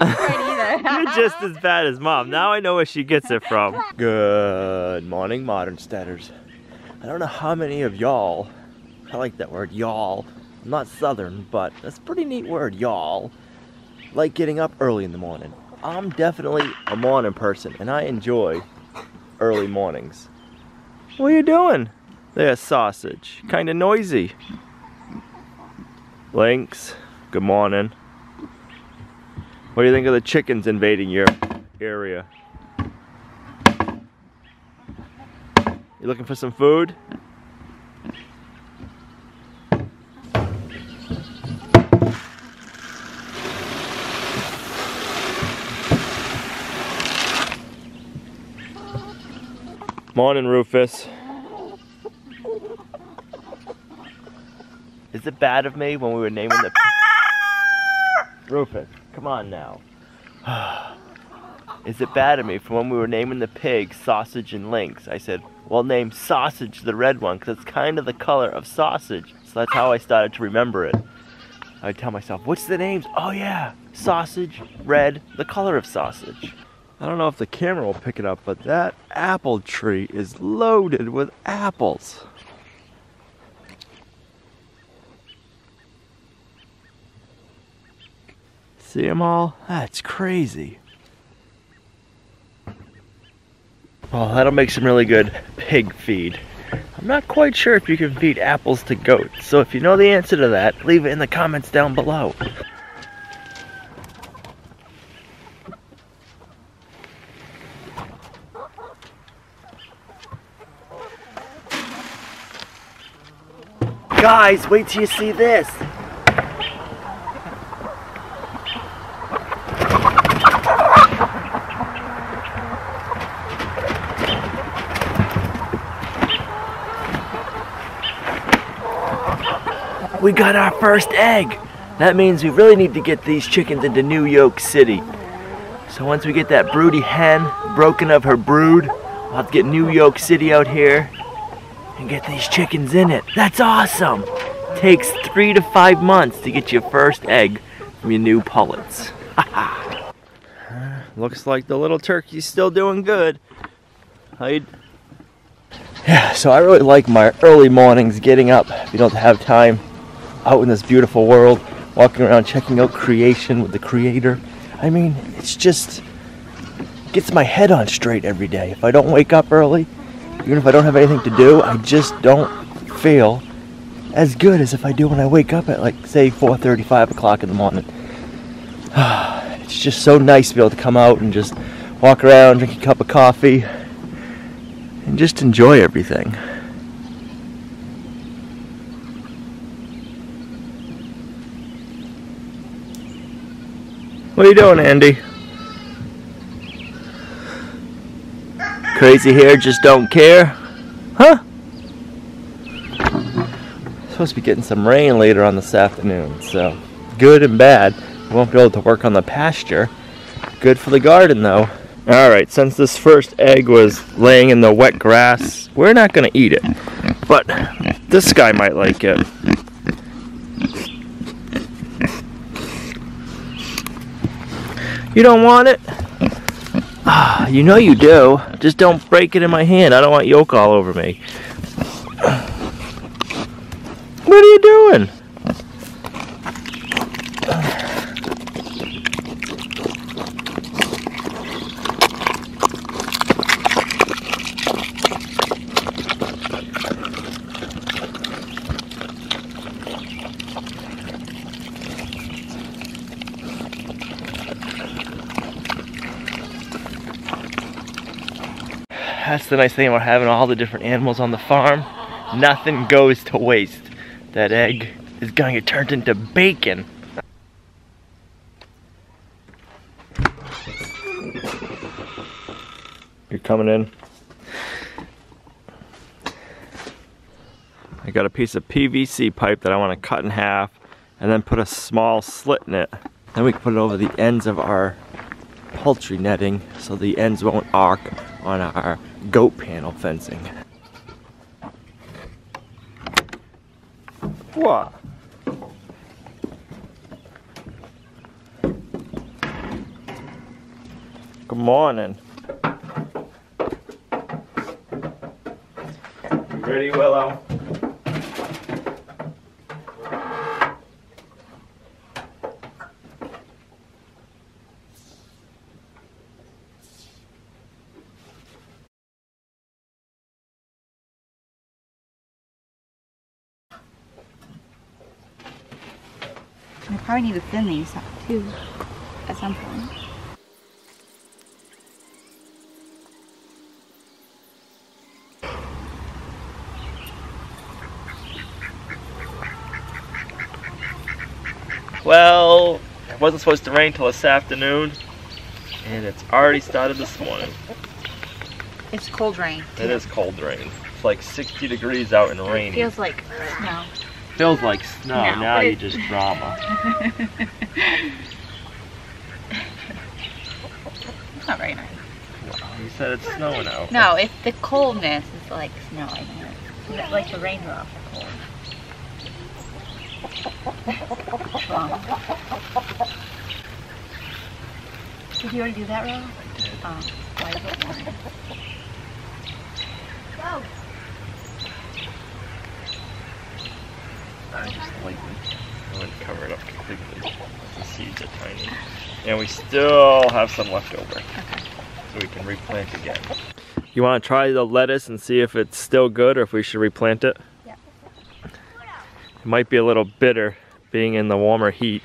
You're just as bad as mom. Now I know where she gets it from. Good morning, modern steaders. I don't know how many of y'all, I like that word, y'all. I'm not southern, but that's a pretty neat word, y'all. Like getting up early in the morning. I'm definitely a morning person, and I enjoy early mornings. What are you doing? There's sausage. Kinda noisy. Links, good morning. What do you think of the chickens invading your area? You looking for some food? Morning, Rufus. Is it bad of me when we were naming the Rufus? Come on now. Is it bad of me for when we were naming the pig Sausage and Links? I said, well, name Sausage the red one because it's kind of the color of sausage. So that's how I started to remember it. I'd tell myself, what's the names? Oh yeah, sausage, red, the color of sausage. I don't know if the camera will pick it up, but that apple tree is loaded with apples. See them all? That's crazy. Well, that'll make some really good pig feed. I'm not quite sure if you can feed apples to goats, so if you know the answer to that, leave it in the comments down below. Guys, wait till you see this. We got our first egg. That means we really need to get these chickens into New York City. So once we get that broody hen broken of her brood, we'll have to get New York City out here and get these chickens in it. That's awesome. Takes three to five months to get your first egg from your new pullets. Looks like the little turkey's still doing good. Hide. Yeah, so I really like my early mornings getting up if you don't have time out in this beautiful world, walking around checking out creation with the creator. I mean, it's just gets my head on straight every day. If I don't wake up early, even if I don't have anything to do, I just don't feel as good as if I do when I wake up at like say 4:30, 5 o'clock in the morning. It's just so nice to be able to come out and just walk around, drink a cup of coffee, and just enjoy everything. What are you doing, Andy? Crazy hair, just don't care? Huh? Supposed to be getting some rain later on this afternoon, so good and bad. We won't be able to work on the pasture. Good for the garden, though. Alright, since this first egg was laying in the wet grass, we're not going to eat it. But this guy might like it. You don't want it? Ah, you know you do. Just don't break it in my hand. I don't want yolk all over me. What are you doing? That's the nice thing about having all the different animals on the farm. Nothing goes to waste. That egg is gonna get turned into bacon. You're coming in. I got a piece of PVC pipe that I want to cut in half and then put a small slit in it. Then we can put it over the ends of our poultry netting so the ends won't arc on our goat panel fencing. What? Good morning. Ready, Willow? I probably need to thin these up too at some point. Well, it wasn't supposed to rain till this afternoon, and it's already started this morning. It's cold rain. It is cold rain. It's like 60 degrees out and rainy. It feels like snow. Feels like snow. No, now you just drama. It's not very nice. You said it's snowing out. No, it's the coldness is like snowing. It's Like the raindrops are cold. What's wrong? Did you already do that, Ro? I did. Oh, why is it warm? Go. I just lightly I wouldn't cover it up completely. The seeds are tiny. And we still have some left over. So we can replant again. You want to try the lettuce and see if it's still good or if we should replant it? Yeah. It might be a little bitter being in the warmer heat.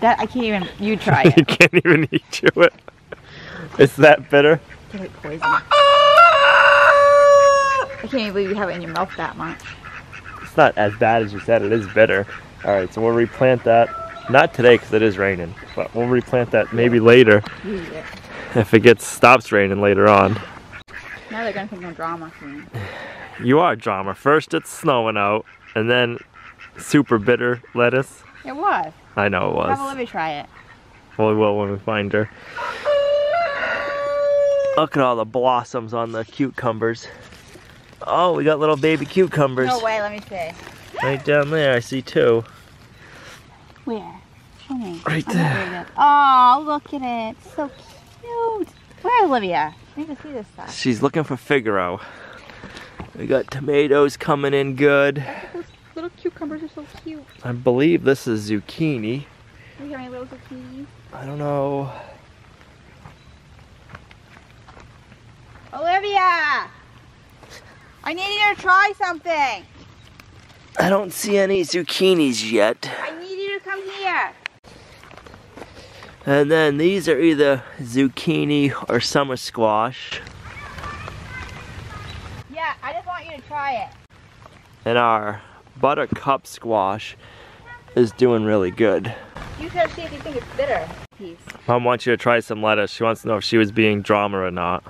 That I can't even. You try it. you can't even eat to it. It's that bitter. It's like poison. I can't even believe you have it in your mouth that much. It's not as bad as you said. It is bitter. All right, so we'll replant that. Not today because it is raining, but we'll replant that maybe later if it gets stops raining later on. Now they're gonna think no drama. You are drama. First it's snowing out, and then super bitter lettuce. It was. I know it Have was. Olivia try it. Well, we will when we find her. Look at all the blossoms on the cucumbers. Oh, we got little baby cucumbers No way. Let me see. right down there. I see two. Where? Show me. Right oh, I'm there. Oh, look at it. So cute. Where, Olivia? I need to see this stuff. She's looking for Figaro. We got tomatoes coming in good. Those little cucumbers are so cute. I believe this is zucchini. Look at my little zucchini. I don't know. Olivia! I need you to try something. I don't see any zucchinis yet. I need you to come here. And then these are either zucchini or summer squash. Yeah, I just want you to try it. And our buttercup squash is doing really good. You gotta see if you think it's bitter. Piece. Mom wants you to try some lettuce. She wants to know if she was being drama or not.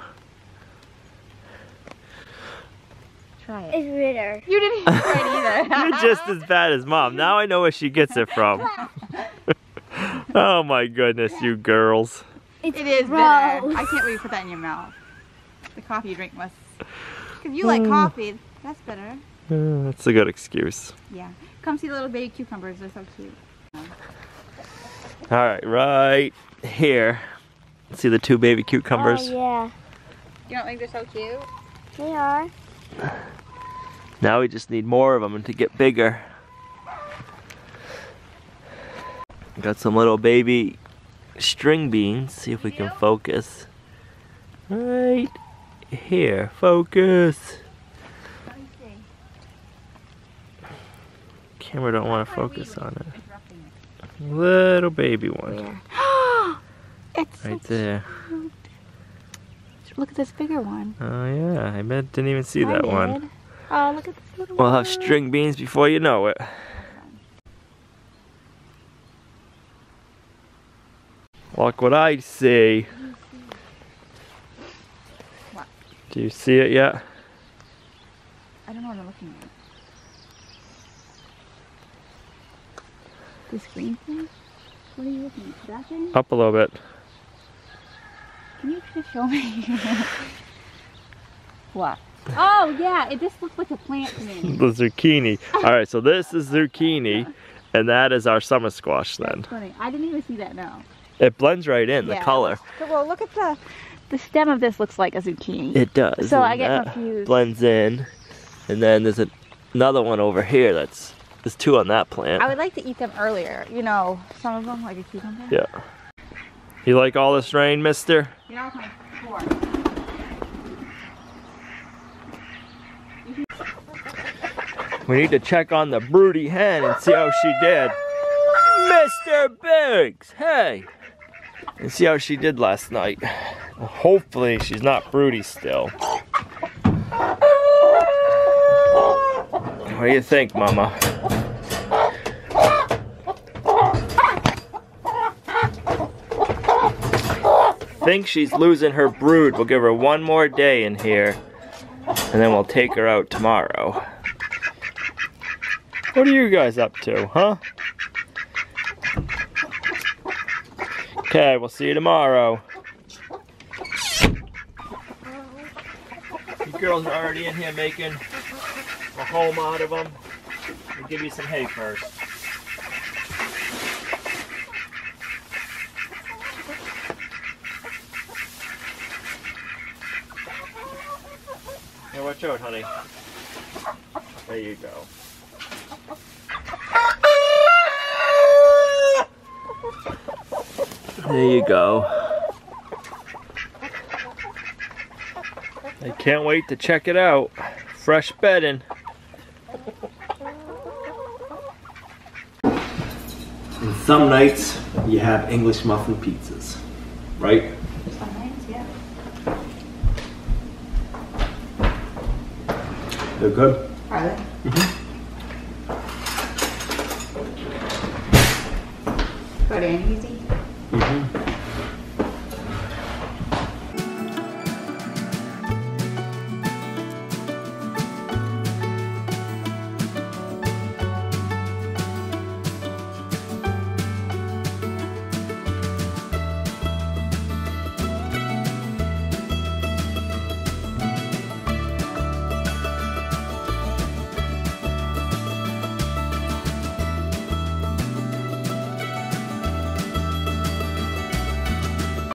Try it. It's bitter. You didn't even try it either. You're just as bad as mom. Now I know where she gets it from. oh my goodness, you girls. It's It is bitter. I can't wait to put that in your mouth. The coffee you drink must. Because you like coffee. That's bitter. Uh, that's a good excuse. Yeah. Come see the little baby cucumbers. They're so cute. All right, right here. See the two baby cucumbers? Oh yeah, You don't think they're so cute? they are. Now we just need more of them to get bigger. Got some little baby string beans. See if we can focus. Right here. Focus. Let me see. Camera don't want to focus on it. Little baby one. It's Right so there. cute. Look at this bigger one. Oh yeah, I bet didn't even see that one. Oh, look at this little We'll have string beans before you know it. Look what I see. What? Do you see it yet? I don't know what I'm looking at. This green thing? What are you looking at? That thing? Up a little bit. Can you just show me? what? Oh, yeah, it just looks like a plant to me. The zucchini. All right, so this is zucchini, and that is our summer squash then. That's funny. I didn't even see that now. It blends right in, the color. So, well, look at the the stem of this looks like a zucchini. It does. So and I get that confused. Blends in. And then there's a, another one over here that's, there's two on that plant. I would like to eat them earlier. You know, some of them like a cucumber. Yeah. You like all this rain, mister? You know, it's my core. We need to check on the broody hen and see how she did. Mr. Biggs, hey! And see how she did last night. Hopefully she's not broody still. What do you think, Mama? Think she's losing her brood. We'll give her one more day in here, and then we'll take her out tomorrow. What are you guys up to, huh? Okay, we'll see you tomorrow. You girls are already in here making a home out of them. We'll give you some hay first. Hey, watch out, honey. There you go. There you go. I can't wait to check it out. Fresh bedding. And some nights you have English muffin pizzas, right? They're good. Are they? Mm-hmm. Good and easy.